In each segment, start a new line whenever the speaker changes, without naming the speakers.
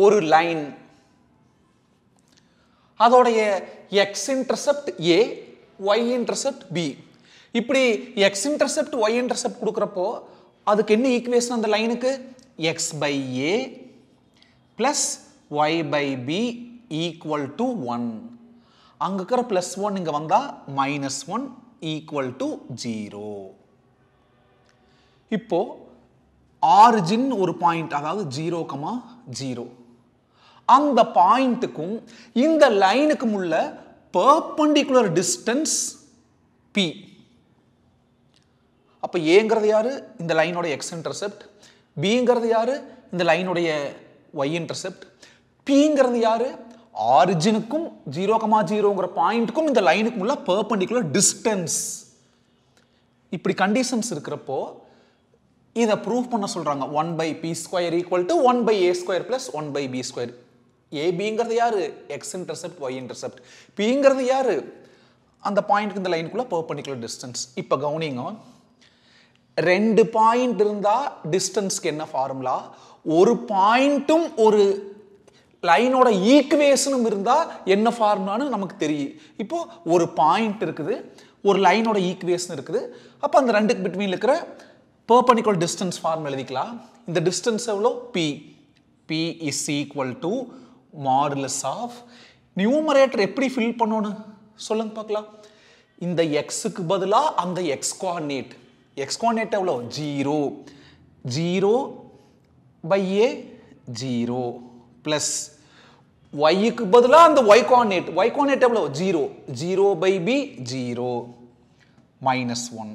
ஒரு லைன் அதோடைய x intercept a y intercept b இப்படி எக்ஸ் இன்டர்செப்ட் ஒய் இன்டர்செப்ட் கொடுக்குறப்போ அதுக்கு என்ன ஈக்குவேஷன் அந்த லைனுக்கு x by a plus y by b equal to one அங்கே இருக்கிற ப்ளஸ் ஒன் இங்கே வந்தால் minus one equal to zero இப்போது ஆரிஜின் ஒரு பாயிண்ட் அதாவது ஜீரோ கமா ஜீரோ அந்த பாயிண்ட்டுக்கும் இந்த லைனுக்கும் உள்ள பர்பண்டிகுலர் டிஸ்டன்ஸ் பி அப்போ ஏங்கிறது யார்? இந்த லைனோட எக்ஸ் இன்டர்செப்ட் பிங்கிறது யார்? இந்த லைனுடைய ஒய் இன்டர்செப்ட் பிங்கிறது யார்? ஆரிஜினுக்கும் ஜீரோ கமா ஜீரோங்கிற பாயிண்ட்டுக்கும் இந்த லைனுக்கும் உள்ள பர்பண்டிகுலர் டிஸ்டன்ஸ் இப்படி கண்டிஷன்ஸ் இருக்கிறப்போ இதை ப்ரூவ் பண்ண சொல்கிறாங்க one by p square equal to one by a square plus one by b square ஏபிங்கிறது யார்? எக்ஸ் இன்டர்செப்ட் ஒய் இன்டர்செப்ட் பிங்கிறது யார்? அந்த பாயிண்ட்க்கு இந்த லைனுக்குள்ளே பர்பண்டிகுலர் டிஸ்டன்ஸ் இப்போ கவனிங்க. ரெண்டு பாயிண்ட் இருந்தால் டிஸ்டன்ஸ்க்கு என்ன ஃபார்முலா ஒரு பாயிண்ட்டும் ஒரு லைனோட ஈக்குவேஷனும் இருந்தால் என்ன ஃபார்முலான்னு நமக்கு தெரியும். இப்போது ஒரு பாயிண்ட் இருக்குது ஒரு லைனோட ஈக்குவேஷன் இருக்குது. அப்போ அந்த ரெண்டுக்கு பிட்வீன் இருக்கிற பர்பனிக்குலர் டிஸ்டன்ஸ் ஃபார்ம் எழுதிக்கலாம். இந்த டிஸ்டன்ஸ் எவ்வளோ P P is equal to modulus of numerator எப்படி ஃபில் பண்ணணும்? சொல்லுங்க பார்க்கலாம். இந்த எக்ஸுக்கு பதிலாக அந்த எக்ஸ் கோஆர்டினேட் எக்ஸ் கோஆர்டினேட் எவ்வளோ zero zero by A zero plus ஒய்க்கு பதிலாக அந்த ஒய் கோஆர்டினேட் ஒய் கோஆர்டினேட் எவ்வளோ zero zero by B zero minus one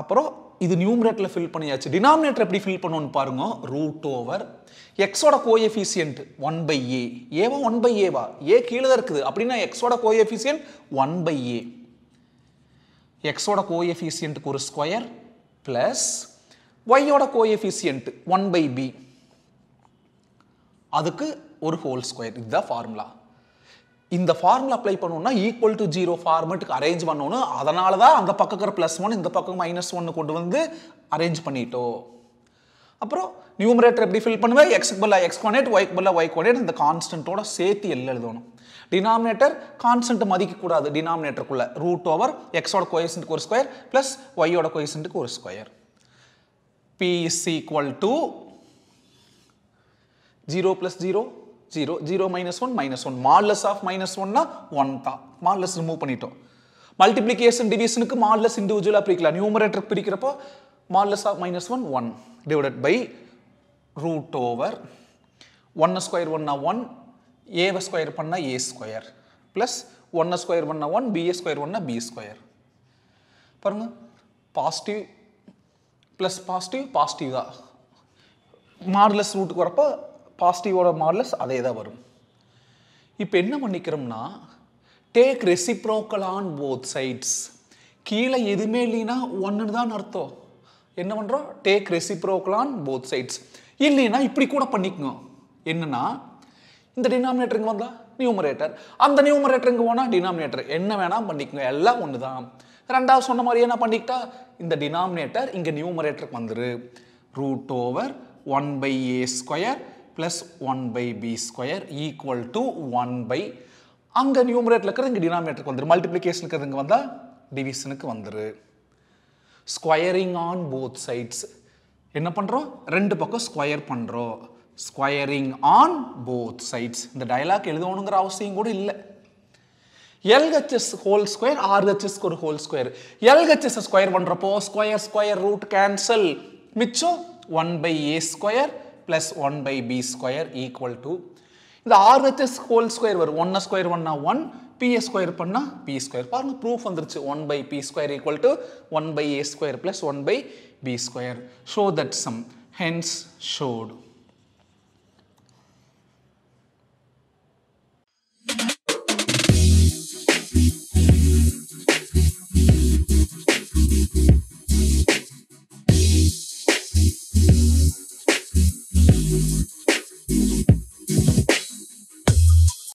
அப்புறம் இது நியூமரேட்டில் ஃபில் பண்ணியாச்சு. டினாமினேட்டர் எப்படி ஃபில் பண்ணணும்னு பாருங்க. ரூட் ஓவர் எக்ஸோட கோஎஃபிசியன்ட் ஒன் பை ஏ ஏவா ஒன் பை ஏவா ஏ கீழே தான் இருக்குது. அப்படின்னா எக்ஸோட கோஎஃபிசியன்ட் ஒன் பை ஏ எக்ஸோட கோஎஃபிசியன்ட்டுக்கு ஒரு ஸ்கொயர் ப்ளஸ் ஒய்யோட கோஎஃபிசியன்ட் ஒன் பை பி அதுக்கு ஒரு ஹோல் ஸ்கொயர் இதுதான் ஃபார்முலா இந்த ஃபார்முலா அப்ளை பண்ணணும்னா ஈக்குவல் டு ஜீரோ ஃபார்மெட்டுக்கு அரேஞ்ச் பண்ணணும். அதனால தான் அந்த பக்கம் இருக்கிற ப்ளஸ் ஒன் இந்த பக்கம் மைனஸ் ஒன்று கொண்டு வந்து அரேஞ்ச் பண்ணிட்டோம். அப்புறம் நியூமரேட்டர் எப்படி ஃபில் பண்ணுவேன் எக்ஸ்க்கு பதிலாக எக்ஸ் கோனேட் ஒய்க்கு பதிலாக ஒய் கோனேட் இந்த கான்ஸ்டன்ட்டோட சேர்த்து எல்லாம் எழுதணும். டினாமினேட்டர் கான்ஸ்டன்ட் மதிக்கக்கூடாது டினாமினேட்டருக்குள்ளே ரூட் ஓவர் எக்ஸோட கொயசன்ட்டுக்கு ஒரு ஸ்கொயர் ப்ளஸ் ஒய்யோட கொயசன்ட்டுக்கு ஒரு square p is equal to zero plus zero zero zero minus one minus one modulus of minus ஒன்னா ஒன் தான். மால்லஸ் ரிமூவ் பண்ணிட்டோம். மல்டிப்ளிகேஷன் டிவிஷனுக்கு மால்லஸ் இண்டிவிஜுவலாக பிரிக்கலாம். Numerator பிரிக்கிறப்போ modulus of minus one one divided by root over one square ஒன்னா one ஏவை square பண்ணால் ஏ square plus ஒன்னை ஸ்கொயர் ஒன்னா ஒன் பிஏ ஸ்கொயர் ஒன்னா பி ஸ்கொயர் பாருங்க. பாசிட்டிவ் ப்ளஸ் பாசிட்டிவ் பாசிட்டிவ் தான். மார்லஸ் ரூட்டுக்கு வரப்போ பாசிட்டிவோட மாடலஸ் அதே தான் வரும். இப்போ என்ன பண்ணிக்கிறோம்னா take reciprocal on both sides கீழே எதுவுமே இல்லைன்னா ஒன்று தான் அர்த்தம். என்ன பண்ணுறோம் take reciprocal on both sides இல்லைன்னா இப்படி கூட பண்ணிக்கோங்க. என்னன்னா இந்த டினாமினேட்டர் இங்கே வந்தால் நியூமரேட்டர் அந்த நியூமரேட்டர் இங்கே போனால் டினாமினேட்டர் என்ன வேணால் பண்ணிக்கோங்க. எல்லாம் ஒன்று தான் ரெண்டாவது சொன்ன மாதிரி என்ன பண்ணிக்கிட்டா இந்த டினாமினேட்டர் இங்கே நியூமரேட்டருக்கு வந்துரு. Root over one by a square plus one by b square equal to one by அங்கே நியூமரேட்டில் இருக்கிறது இங்கே டினாமினேட்டருக்கு வந்துடும் மல்டிப்ளிகேஷனுக்கு இருக்கிறது இங்கே வந்தால் டிவிஷனுக்கு வந்துரு. ஸ்கொயரிங் ஆன் போத் சைட்ஸ் என்ன பண்ணுறோம் ரெண்டு பக்கம் ஸ்கொயர் பண்ணுறோம் ஸ்கொயரிங் ஆன் போத் சைட்ஸ் இந்த டயலாக் எழுதணுங்கிற அவசியம் கூட இல்லை. எல்ஹெச்எஸ் ஹோல் ஸ்கொயர் ஆர்ஹெச்எஸ்க்கு ஒரு ஹோல் ஸ்கொயர் எல்ஹெச்எஸ் ஸ்கொயர் பண்ணுறப்போ ஸ்கொயர் ஸ்கொயர் ரூட் கேன்சல் மிச்சம் one by a square plus one by b square equal to இந்த ஆர்ஹெச்எஸ் ஹோல் ஸ்கொயர் வரும். ஒன்னு ஸ்கொயர் ஒன்னா ஒன் பிஏ ஸ்கொயர் பண்ணா பி ஸ்கொயர் பாருங்க ப்ரூஃப் வந்துருச்சு. One by b square equal to one by a square plus one by b square show that sum hence showed